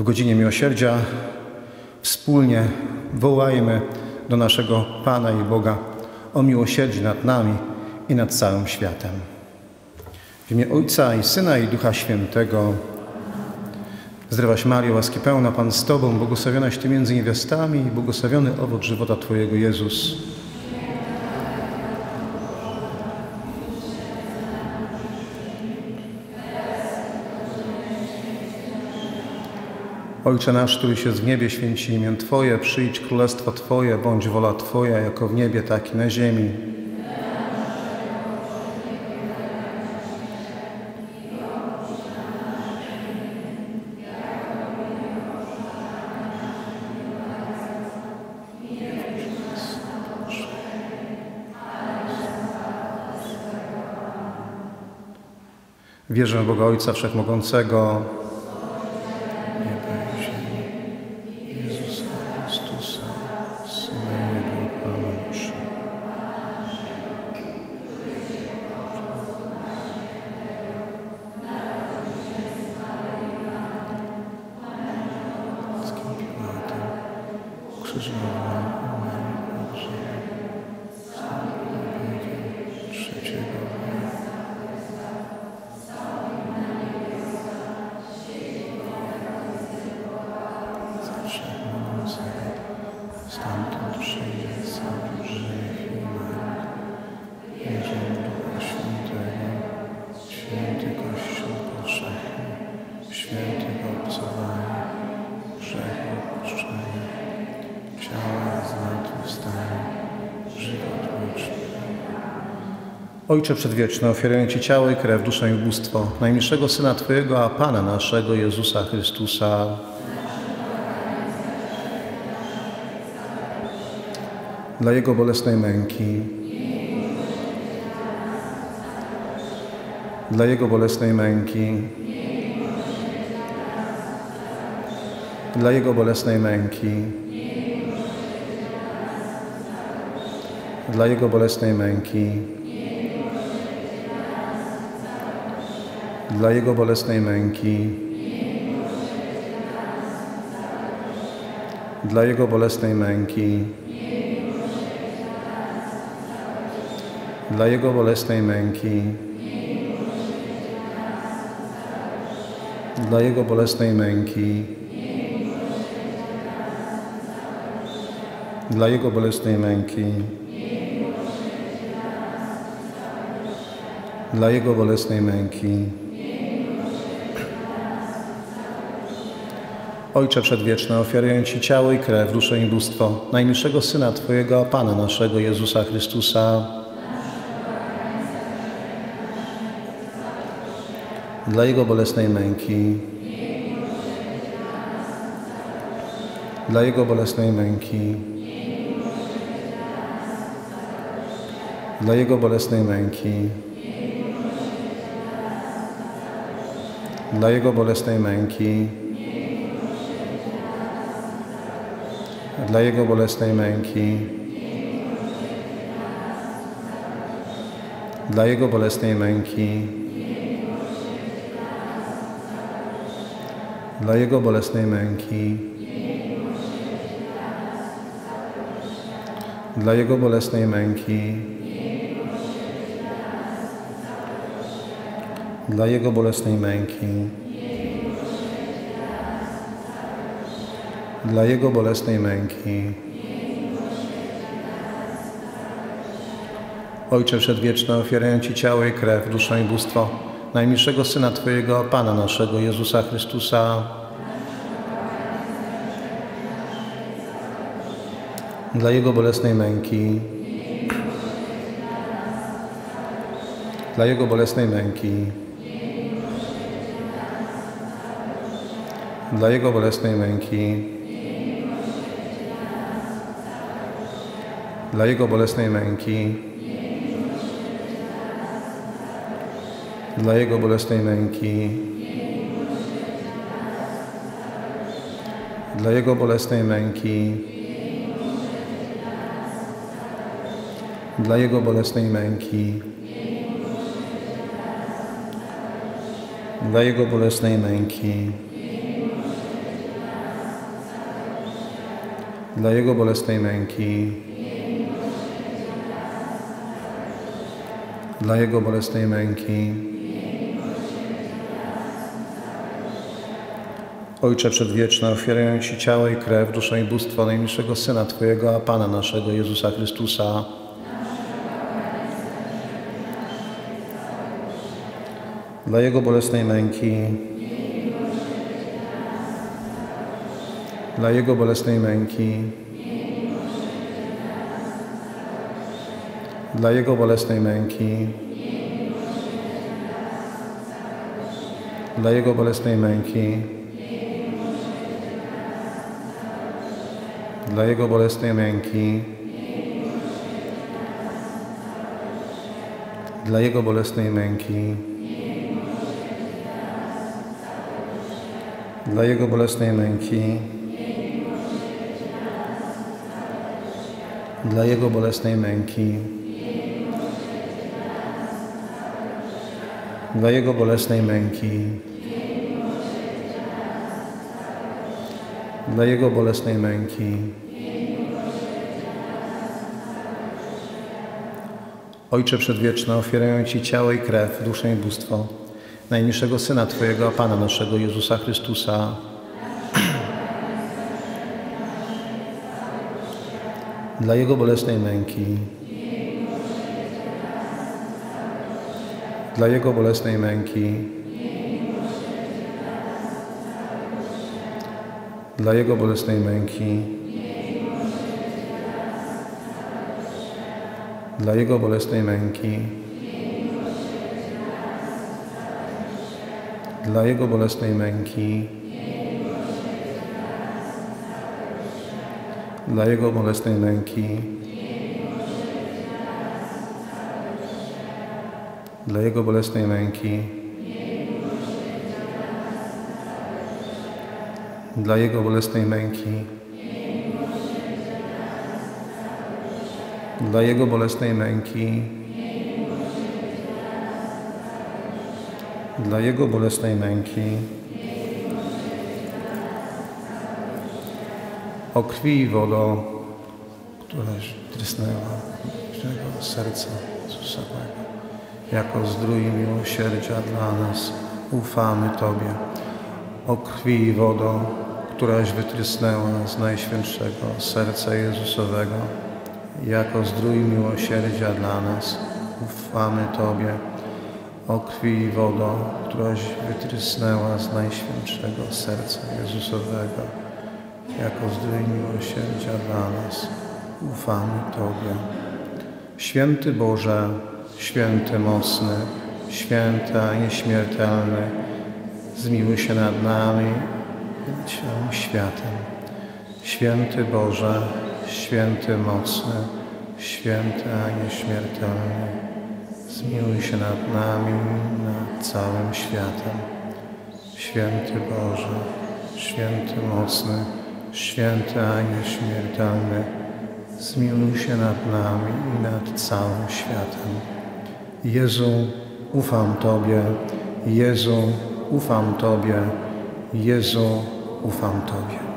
W godzinie miłosierdzia wspólnie wołajmy do naszego Pana i Boga o miłosierdzie nad nami i nad całym światem. W imię Ojca i Syna i Ducha Świętego Zdrowaś Mario, łaski pełna Pan z Tobą, błogosławionaś Ty między niewiastami i błogosławiony owoc żywota Twojego Jezus. Ojcze nasz, któryś jest w niebie, święci imię Twoje, przyjdź królestwo Twoje, bądź wola Twoja, jako w niebie, tak i na ziemi. Wierzę w Boga Ojca Wszechmogącego, Krzyżowa, Marii Boże, trzeciego Ojcze Przedwieczny, ofiaruję Ci ciało i krew, duszę i bóstwo najmilszego Syna Twojego, a Pana naszego Jezusa Chrystusa, dla Jego bolesnej męki, dla Jego bolesnej męki, dla Jego bolesnej męki, dla Jego bolesnej męki, dla Jego bolesnej męki, dla Jego bolesnej męki, dla Jego bolesnej męki, dla Jego bolesnej męki, dla Jego bolesnej męki, dla Jego bolesnej męki. Ojcze Przedwieczny, ofiaruję Ci ciało i krew, duszę i bóstwo najmilszego Syna Twojego, Pana naszego Jezusa Chrystusa, dla Jego bolesnej męki, dla Jego bolesnej męki, dla Jego bolesnej męki, dla Jego bolesnej męki, dla Jego bolesnej męki, dla Jego bolesnej męki, dla Jego bolesnej męki, dla Jego bolesnej męki, dla Jego bolesnej męki, dla Jego bolesnej męki. Ojcze Przedwieczny, ofiaruję Ci ciało i krew, duszę i bóstwo najmilszego Syna Twojego, Pana naszego, Jezusa Chrystusa, dla Jego bolesnej męki, dla Jego bolesnej męki, dla Jego bolesnej męki, dla Jego bolesnej męki, dla Jego bolesnej męki, dla Jego bolesnej męki, dla Jego bolesnej męki, dla Jego bolesnej męki, dla Jego bolesnej męki, dla Jego bolesnej męki. Ojcze Przedwieczny, ofiaruję Ci ciało i krew, duszę i bóstwo najmilszego Syna Twojego, a Pana naszego Jezusa Chrystusa, dla Jego bolesnej męki, dla Jego bolesnej męki, dla Jego bolesnej męki, dla Jego bolesnej męki, dla Jego bolesnej męki, dla Jego bolesnej męki, dla Jego bolesnej męki, dla Jego bolesnej męki, dla Jego bolesnej męki, dla Jego bolesnej męki. Ojcze Przedwieczny, ofiaruję Ci ciało i krew, duszę i bóstwo najmilszego Syna Twojego, a Pana naszego Jezusa Chrystusa, dla Jego bolesnej męki, dla Jego bolesnej męki, dla Jego bolesnej męki, dla Jego bolesnej męki, dla Jego bolesnej męki, dla Jego bolesnej męki, dla Jego bolesnej męki, dla Jego bolesnej męki, dla Jego bolesnej męki, dla Jego bolesnej męki, o krwi i wodo, któraś trysnęła serca Jezusa Mego. Jako zdrój miłosierdzia dla nas ufamy Tobie. O krwi i wodo, któraś wytrysnęła z Najświętszego serca Jezusowego. Jako zdrój miłosierdzia dla nas ufamy Tobie. O krwi i wodo, któraś wytrysnęła z Najświętszego serca Jezusowego jako zdrój miłosierdzia dla nas. Ufamy Tobie. Święty Boże, święty mocny, święty a nieśmiertelny, zmiłuj się nad nami nad całym światem. Święty Boże, święty mocny, święty a nieśmiertelny, zmiłuj się nad nami nad całym światem. Święty Boże, święty mocny, święty a nieśmiertelny, zmiłuj się nad nami i nad całym światem. Jezu, ufam Tobie, Jezu, ufam Tobie, Jezu, ufam Tobie.